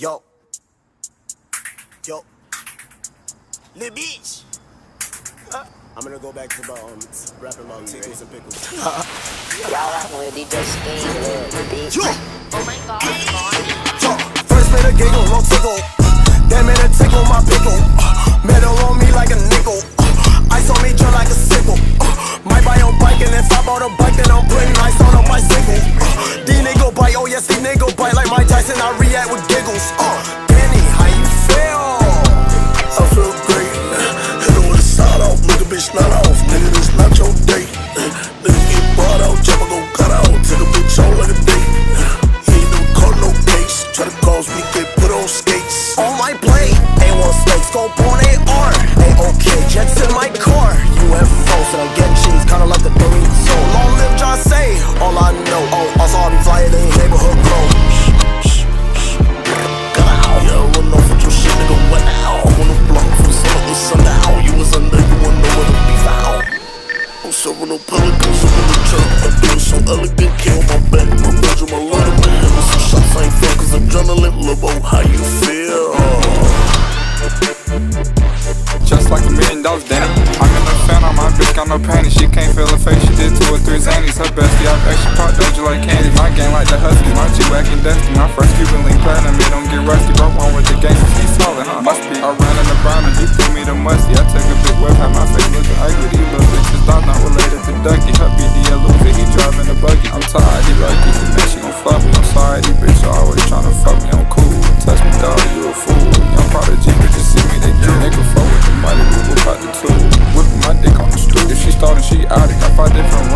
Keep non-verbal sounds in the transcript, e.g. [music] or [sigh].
Yo. Yo. Little bitch. Uh, I'm gonna go back to about um, rapping about tickles and pickles. [laughs] Y'all rockin' with DJ Scheme, little bitch. Yo. Oh my god, Yo. First made a giggle, no tickle. So getting cheese, kinda like the Dorito. Long live Jahseh, all I know. Oh, also I'll be flyer than neighborhood grow. Yeah, I off with your shit, nigga, what? I'm on the block from summer to sundown. You was under, you wanna know where to be found. I'm no pelicans, I'm in the. I it so elegant, kill my back, my mojo, my little man. With some shots, I ain't feel, cause adrenaline, Lobo, can't feel her face, she did two or three zanies. Her bestie, I bet she pop doja like candy. My gang like the husky, my G whacking dusty. My first Cuban link platinum, it don't get rusty. Different